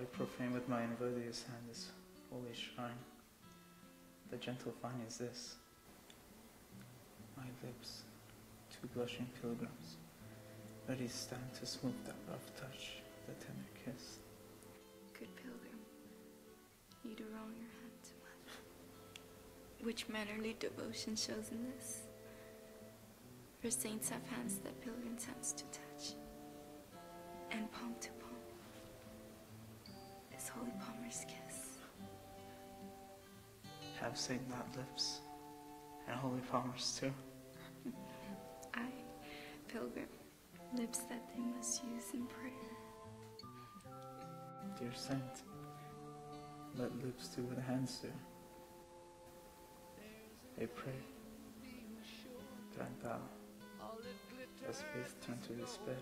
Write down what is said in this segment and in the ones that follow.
I profane with my invidious hand this holy shrine. The gentle vine is this. My lips, two blushing pilgrims, ready stand to smooth that rough touch, the tender kiss. Good pilgrim, you do wrong your hand too much. Which mannerly devotion shows in this? For saints have hands that pilgrims' hands Have Saint not lips, and holy palmers too? I, pilgrim, lips that they must use in prayer. Dear Saint, let lips do what hands do. I pray, grant thou, as faith turn to despair.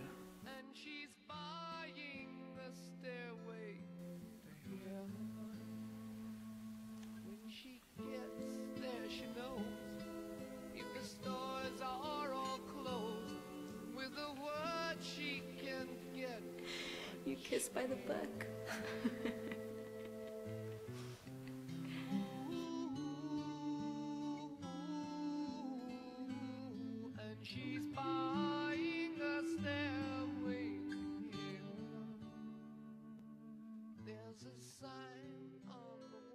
you kissed by the book. she's buying a stairway. There's a sign on the